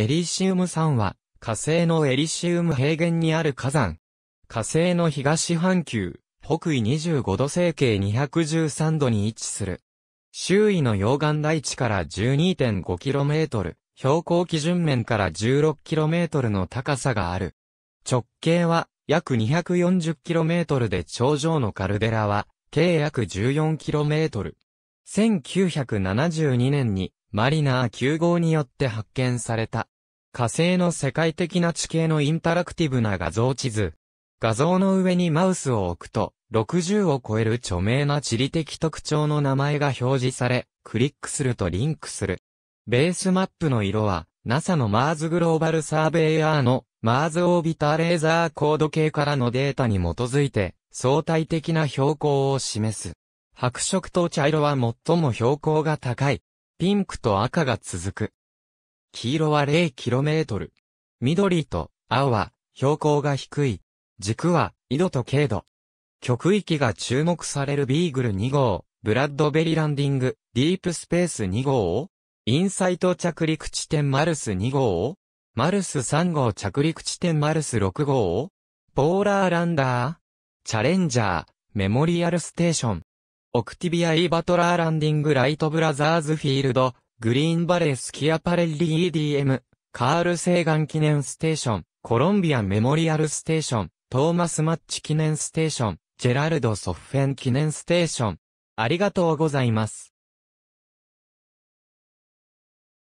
エリシウム山は、火星のエリシウム平原にある火山。火星の東半球、北緯25度西経213度に位置する。周囲の溶岩台地から 12.5km、標高基準面から 16km の高さがある。直径は約 240km で頂上のカルデラは計約 14km。1972年にマリナー9号によって発見された。火星の世界的な地形のインタラクティブな画像地図。画像の上にマウスを置くと、60を超える著名な地理的特徴の名前が表示され、クリックするとリンクする。ベースマップの色は、NASA のマーズグローバルサーベイヤーのマーズオービターレーザー高度計からのデータに基づいて、相対的な標高を示す。白色と茶色は最も標高が高い。ピンクと赤が続く。黄色は 0km。緑と青は標高が低い。軸は緯度と経度。極域が注目されるビーグル2号、ブラッドベリランディング、ディープスペース2号、インサイト着陸地点マルス2号、マルス3号着陸地点マルス6号、ポーラーランダー、チャレンジャー、メモリアルステーション、オクティビア・イバトラーランディング・ライト・ブラザーズ・フィールド、グリーンバレー・スキアパレッリ EDM、カール・セーガン記念ステーション、コロンビア・メモリアルステーション、トーマス・マッチ記念ステーション、ジェラルド・ソッフェン記念ステーション。ありがとうございます。